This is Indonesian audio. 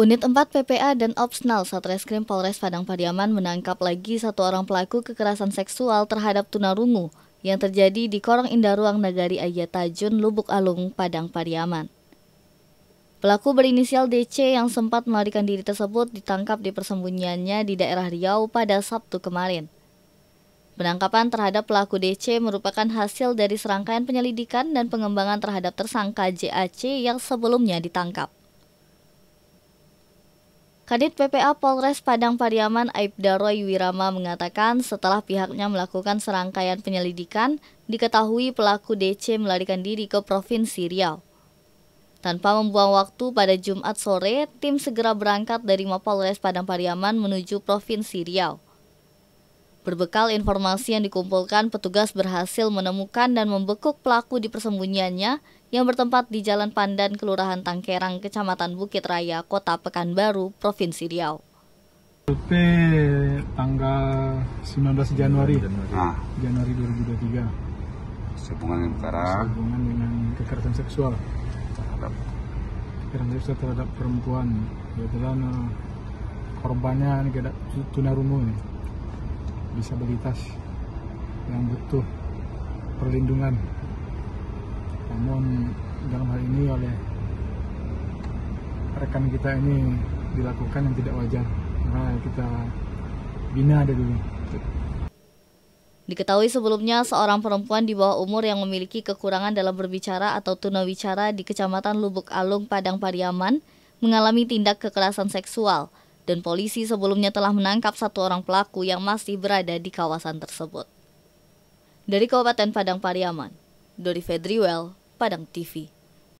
Unit 4 PPA dan Opsnal Satreskrim Polres Padang Pariaman menangkap lagi satu orang pelaku kekerasan seksual terhadap tunarungu yang terjadi di Korong Indah Ruang Nagari Ayatajun, Lubuk Alung, Padang Pariaman. Pelaku berinisial DC yang sempat melarikan diri tersebut ditangkap di persembunyiannya di daerah Riau pada Sabtu kemarin. Penangkapan terhadap pelaku DC merupakan hasil dari serangkaian penyelidikan dan pengembangan terhadap tersangka JAC yang sebelumnya ditangkap. Kadit PPA Polres Padang Pariaman Aibda Roy Wirama mengatakan setelah pihaknya melakukan serangkaian penyelidikan, diketahui pelaku DC melarikan diri ke Provinsi Riau. Tanpa membuang waktu pada Jumat sore, tim segera berangkat dari Mapolres Padang Pariaman menuju Provinsi Riau. Berbekal informasi yang dikumpulkan, petugas berhasil menemukan dan membekuk pelaku di persembunyiannya yang bertempat di Jalan Pandan, Kelurahan Tangkerang, Kecamatan Bukit Raya, Kota Pekanbaru, Provinsi Riau. LP tanggal 19 Januari, ah. Januari 2023. Sehubungan perkara Sehubungan dengan kekerasan seksual terhadap kekerasan seksual terhadap perempuan. Kebetulan uh, korbannya ini tidak tunarungu nih, disabilitas yang butuh perlindungan. Namun dalam hal ini oleh rekan kita ini dilakukan yang tidak wajar. Maka kita bina ada dulu. Diketahui sebelumnya seorang perempuan di bawah umur yang memiliki kekurangan dalam berbicara atau tunawicara di Kecamatan Lubuk Alung, Padang Pariaman mengalami tindak kekerasan seksual dan polisi sebelumnya telah menangkap satu orang pelaku yang masih berada di kawasan tersebut. Dari Kabupaten Padang Pariaman, Dori Fedriwel, Padang TV.